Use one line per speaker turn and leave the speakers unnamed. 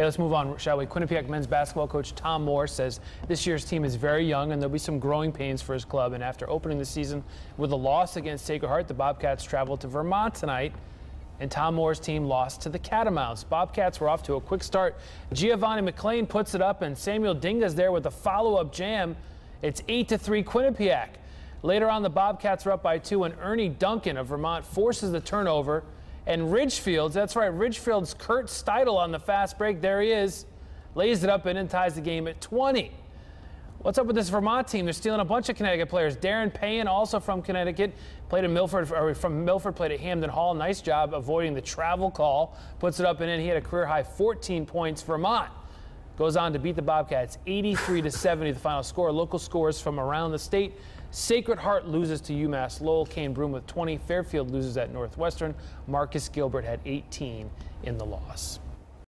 Okay, let's move on, shall we? Quinnipiac men's basketball coach Tom Moore says this year's team is very young and there'll be some growing pains for his club. And after opening the season with a loss against Sacred Heart, the Bobcats traveled to Vermont tonight and Tom Moore's team lost to the Catamounts. Bobcats were off to a quick start. Giovanni McLean puts it up, and Samuel Dingba's there with a follow-up jam. It's 8 to 3 Quinnipiac. Later on, the Bobcats are up by two, and Ernie Duncan of Vermont forces the turnover. And Ridgefield's, that's right, Ridgefield's Kurt Steidl on the fast break. There he is. Lays it up and ties the game at 20. What's up with this Vermont team? They're stealing a bunch of Connecticut players. Darren Payne, also from Connecticut, played at Milford, or from Milford, played at Hamden Hall. Nice job avoiding the travel call. Puts it up and in. He had a career high 14 points. Vermont goes on to beat the Bobcats 83 to 70. The final score. Local scores from around the state. Sacred Heart loses to UMass Lowell. Cane Broome with 20. Fairfield loses at Northwestern. Marcus Gilbert had 18 in the loss.